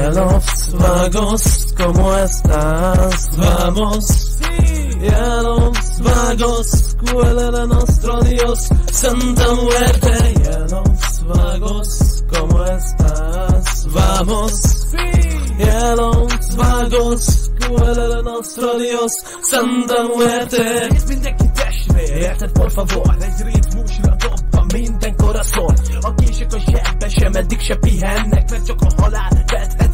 Cielos vagos, ¿cómo estás? Vamos. Cielos vagos, ¿cuál era nuestro Dios? Santa muerte. Cielos vagos, ¿cómo estás? Vamos. Cielos vagos, ¿cuál era nuestro Dios? Santa muerte. Érted por favor? Egy ritmusra dobban minden koraszon A kések a zsebbe sem eddig se pihennek Mert csak a halál vethet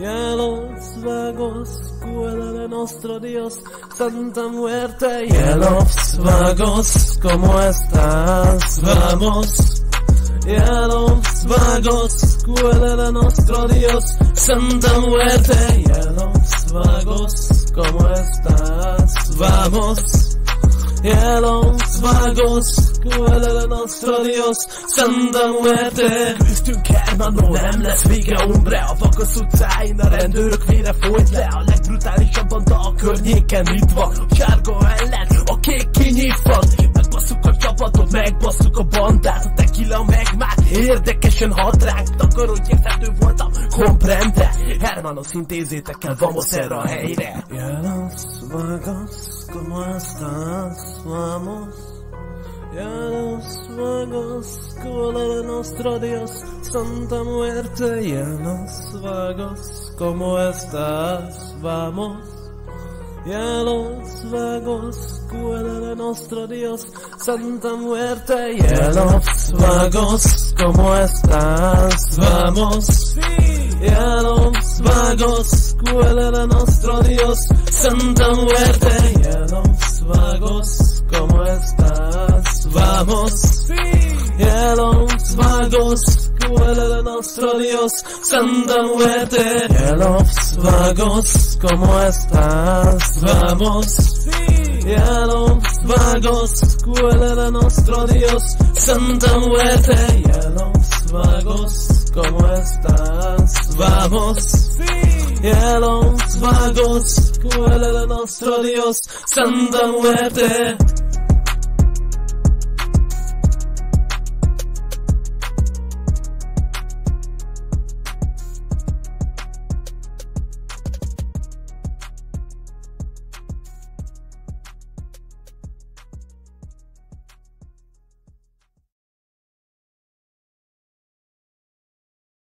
Cielos vagos, ¿cuál era nuestro Dios? Santa muerte. Cielos vagos, ¿cómo estás? Vamos. Cielos vagos, ¿cuál era nuestro Dios? Santa muerte. Cielos vagos, ¿cómo estás? Vamos. Cielos vagos, ¿cuál era nuestro Dios? Santa muerte. Küzdünk Hermanon, nem lesz vége Umbre A vakasz utcáin a rendőrök vére folyt le A legbrutálisabb banda a környéken itt van sárga ellen, a kék kinyit van Megbasszuk a csapatot, megbasszuk a bandát A tequila meg már érdekesen hat ránk Takarodj érthető voltam, comprende Hermanos intézétek el, vamos erre a helyre Cielos vagos, ¿cómo estás? Vamos. Cielos vagos, ¿cuál era nuestro Dios? Santa muerte. Cielos vagos, ¿cómo estás? Vamos. Cielos vagos, ¿cuál era nuestro Dios? Santa muerte. Cielos vagos, ¿cómo estás? Vamos. Cielos vagos, ¿cuál era nuestro Dios? Santa muerte. Cielos vagos, ¿cómo estás? Vamos. Cielos vagos, ¿cuál era nuestro Dios? Santa muerte. Cielos vagos, ¿cómo estás? Vamos. Cielos vagos, ¿cuál era nuestro Dios? Santa muerte. Cielos vagos, ¿cómo estás? Vamos. Cielos vagos, ¿cuál era nuestro Dios? Santa muerte.